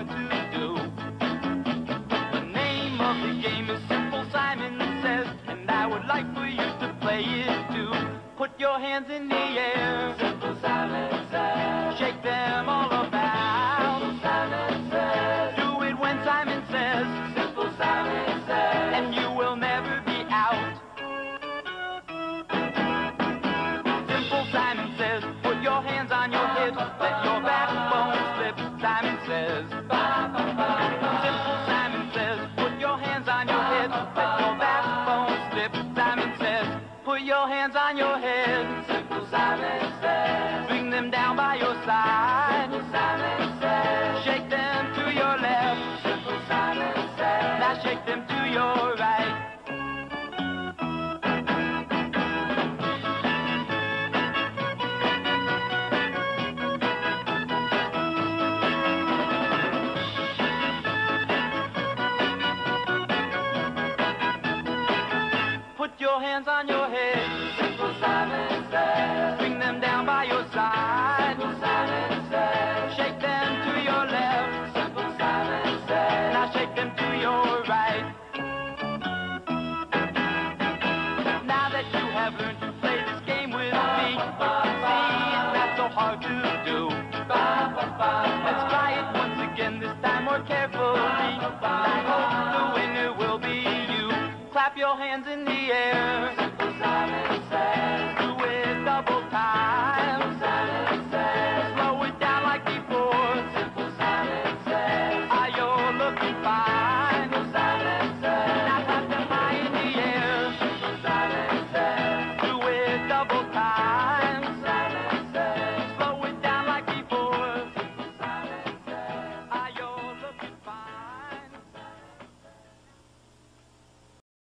The name of the game is simple, Simon says, and I would like for you to play it too. Put your hands in the air, simple Simon says. Says, Simon says, put your hands on your hips, let your backbone slip. Simon says, put your hands on your head, Simple Simon says. bring them down by your side, your hands on your head, Simple Simon says. bring them down by your side, Simple Simon says. shake them to your left, Simple Simon says. now shake them to your right. Now that you have learned to play this game with me, see it's not so hard to do. Let's try it once again, this time more carefully. I hope the winner will be you. Clap your hands in the air. Simon says.